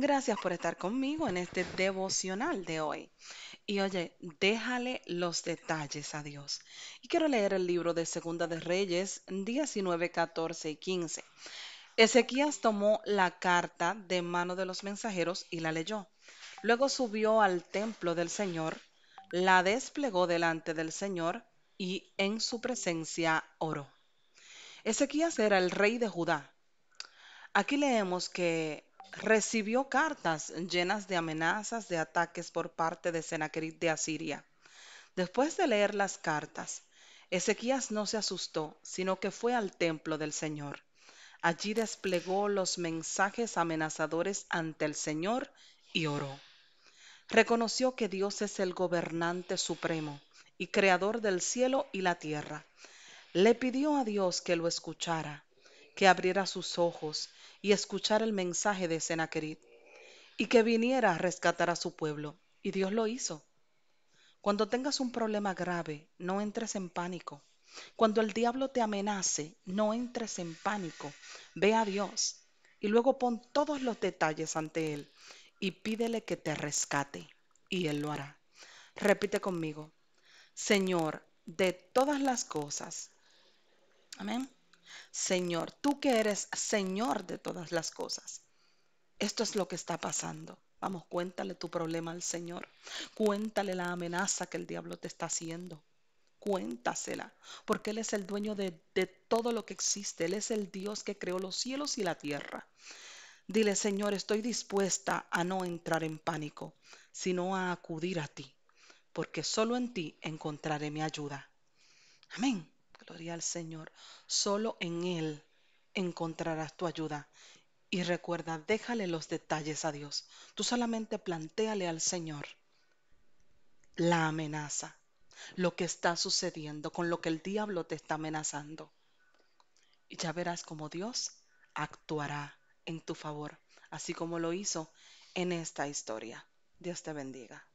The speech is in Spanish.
Gracias por estar conmigo en este devocional de hoy. Y oye, déjale los detalles a Dios. Y quiero leer el libro de Segunda de Reyes 19, 14 y 15. Ezequías tomó la carta de mano de los mensajeros y la leyó. Luego subió al templo del Señor, la desplegó delante del Señor y en su presencia oró. Ezequías era el rey de Judá. Aquí leemos que recibió cartas llenas de amenazas de ataques por parte de Sennacherib de Asiria. Después de leer las cartas, Ezequías no se asustó, sino que fue al templo del Señor. Allí desplegó los mensajes amenazadores ante el Señor y oró. Reconoció que Dios es el gobernante supremo y creador del cielo y la tierra. Le pidió a Dios que lo escuchara, que abriera sus ojos y escuchar el mensaje de Sennacherib y que viniera a rescatar a su pueblo. Y Dios lo hizo. Cuando tengas un problema grave, no entres en pánico. Cuando el diablo te amenace, no entres en pánico. Ve a Dios y luego pon todos los detalles ante Él y pídele que te rescate y Él lo hará. Repite conmigo, Señor, de todas las cosas. Amén. Señor, tú que eres Señor de todas las cosas. Esto es lo que está pasando. Vamos, cuéntale tu problema al Señor. Cuéntale la amenaza que el diablo te está haciendo. Cuéntasela, porque Él es el dueño de, todo lo que existe. Él es el Dios que creó los cielos y la tierra. Dile, Señor, estoy dispuesta a no entrar en pánico, sino a acudir a ti, porque solo en ti encontraré mi ayuda. Amén. Gloria al Señor. Solo en Él encontrarás tu ayuda. Y recuerda, déjale los detalles a Dios. Tú solamente plantéale al Señor la amenaza, lo que está sucediendo, con lo que el diablo te está amenazando. Y ya verás cómo Dios actuará en tu favor, así como lo hizo en esta historia. Dios te bendiga.